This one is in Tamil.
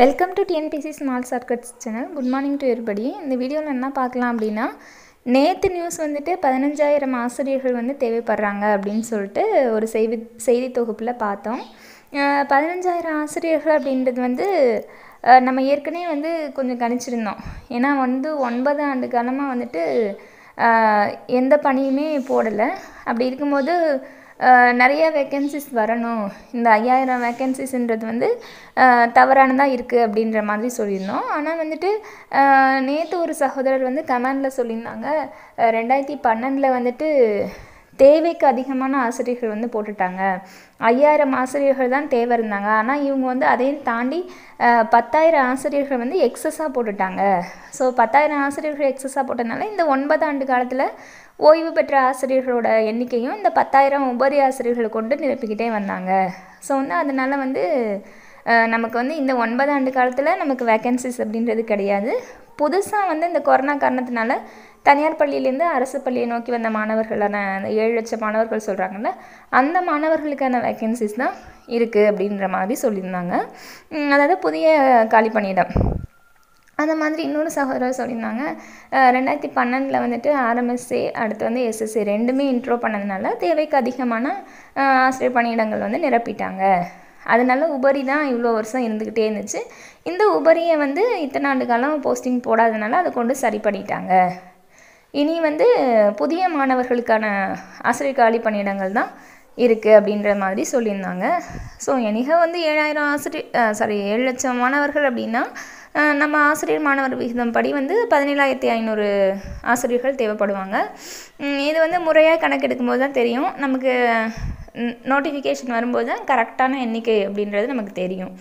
Welcome to TNPC small circuits channel good morning to everybody. இந்த வீடியோவில் என்ன பார்க்கலாம் அப்படின்னா நேற்று நியூஸ் வந்துட்டு பதினஞ்சாயிரம் ஆசிரியர்கள் வந்து தேவைப்படுறாங்க அப்படின்னு சொல்லிட்டு ஒரு செய்தி செய்தி தொகுப்பில் பார்த்தோம். பதினஞ்சாயிரம் ஆசிரியர்கள் அப்படின்றது வந்து நம்ம ஏற்கனவே வந்து கொஞ்சம் கணிச்சிருந்தோம். ஏன்னா வந்து ஒன்பது ஆண்டு காலமாக வந்துட்டு எந்த பணியுமே போடலை. அப்படி இருக்கும்போது நிறைய வேக்கன்சிஸ் வரணும். இந்த ஐயாயிரம் வேக்கன்சிஸ்ன்றது வந்து தவறானதாக இருக்குது அப்படின்ற மாதிரி சொல்லியிருந்தோம். ஆனால் வந்துட்டு நேற்று ஒரு சகோதரர் வந்து கமெண்டில் சொல்லியிருந்தாங்க. ரெண்டாயிரத்தி பன்னெண்டில் வந்துட்டு தேவைக்கு அதிகமான ஆசிரியர்கள் வந்து போட்டுட்டாங்க. ஐயாயிரம் ஆசிரியர்கள் தான் தேவை இருந்தாங்க. ஆனால் இவங்க வந்து அதையும் தாண்டி பத்தாயிரம் ஆசிரியர்கள் வந்து எக்ஸஸாக போட்டுட்டாங்க. ஸோ பத்தாயிரம் ஆசிரியர்கள் எக்ஸஸாக போட்டதுனால இந்த ஒன்பது ஆண்டு காலத்தில் ஓய்வு பெற்ற ஆசிரியர்களோட எண்ணிக்கையும் இந்த பத்தாயிரம் உபரி ஆசிரியர்களை கொண்டு நிரப்பிக்கிட்டே வந்தாங்க. ஸோ வந்து அதனால் வந்து நமக்கு வந்து இந்த ஒன்பது ஆண்டு காலத்தில் நமக்கு வேக்கன்சிஸ் அப்படின்றது கிடையாது. புதுசாக வந்து இந்த கொரோனா காரணத்தினால தனியார் பள்ளியிலேருந்து அரசு பள்ளியை நோக்கி வந்த மாணவர்களான அந்த ஏழு லட்சம் மாணவர்கள் சொல்கிறாங்கல்ல அந்த மாணவர்களுக்கான வேக்கன்சிஸ் தான் இருக்குது அப்படின்ற மாதிரி சொல்லியிருந்தாங்க. அதாவது புதிய காலி பணியிடம். அந்த மாதிரி இன்னொரு சகோதரர் சொல்லியிருந்தாங்க ரெண்டாயிரத்தி பன்னெண்டில் வந்துட்டு ஆர்எம்எஸ்சி அடுத்து வந்து எஸ்எஸ்சி ரெண்டுமே இன்ட்ரோ பண்ணதுனால தேவைக்கு அதிகமான ஆசிரியர் பணியிடங்கள் வந்து நிரப்பிட்டாங்க. அதனால உபரி தான் இவ்வளோ வருஷம் இருந்துக்கிட்டே இருந்துச்சு. இந்த உபரியை வந்து இத்தனை ஆண்டு காலம் போஸ்டிங் போடாதனால அதை கொண்டு சரி பண்ணிட்டாங்க. இனி வந்து புதிய மாணவர்களுக்கான ஆசிரியர் காலி பணியிடங்கள் தான் இருக்குது அப்படின்ற மாதிரி சொல்லியிருந்தாங்க. ஸோ எனிக வந்து ஏழாயிரம் ஆசிரியர் சாரி ஏழு லட்சம் மாணவர்கள் அப்படின்னா நம்ம ஆசிரியர் மாணவர் விகிதம் படி வந்து பதினேழாயிரத்தி ஐநூறு ஆசிரியர்கள் தேவைப்படுவாங்க. இது வந்து முறையாக கணக்கெடுக்கும் போது தான் தெரியும். நமக்கு நோட்டிஃபிகேஷன் வரும்போது தான் கரெக்டான எண்ணிக்கை அப்படின்றது நமக்கு தெரியும்.